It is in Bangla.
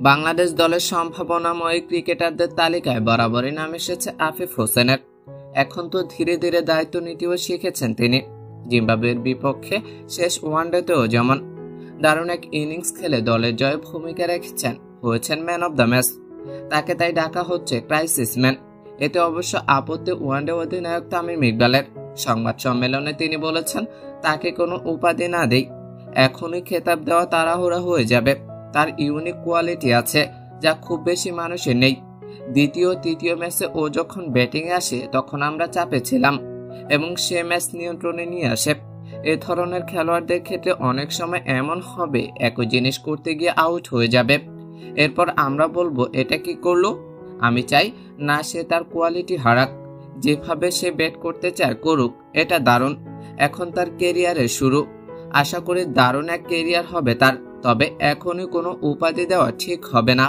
বাংলাদেশ দলের সম্ভাবনাময় ক্রিকেটারদের তালিকায় বরাবরই নাম এসেছে আফিফ হোসেনের। এখন তো ধীরে ধীরে দায়িত্ব নিতেও শিখেছেন তিনি। জিম্বাবুয়ের বিপক্ষে শেষ ওয়ানডেতেও যেমন দারুণ এক ইনিংস খেলে দলের জয়ে ভূমিকা রেখেছেন, হয়েছেন ম্যান অব দ্য ম্যাচ। তাকে তাই ডাকা হচ্ছে ক্রাইসিস ম্যান। এতে অবশ্য আপত্তি ওয়ানডে অধিনায়ক তামিম ইকবালের। সংবাদ সম্মেলনে তিনি বলেছেন, তাকে কোনো উপাধি না দেই। এখনই খেতাব দেওয়া তাড়াহুড়া হয়ে যাবে। তার ইউনিক কোয়ালিটি আছে, যা খুব বেশি মানুষের নেই। দ্বিতীয়, তৃতীয় ম্যাচে ও যখন ব্যাটিংয়ে আসে, তখন আমরা চাপে ছিলাম এবং সে ম্যাচ নিয়ন্ত্রণে নিয়ে আসে। এ ধরনের খেলোয়াড়দের ক্ষেত্রে অনেক সময় এমন হবে, একই জিনিস করতে গিয়ে আউট হয়ে যাবে। এরপর আমরা বলব, এটা কি করল? আমি চাই, না, সে তার কোয়ালিটি হারাক। যেভাবে সে ব্যাট করতে চায় করুক, এটা দারুণ। এখন তার কেরিয়ারের শুরু। আশা করি দারুণ এক কেরিয়ার হবে তার। তবে এখনই কোনো উপাধি দেওয়া ঠিক হবে না।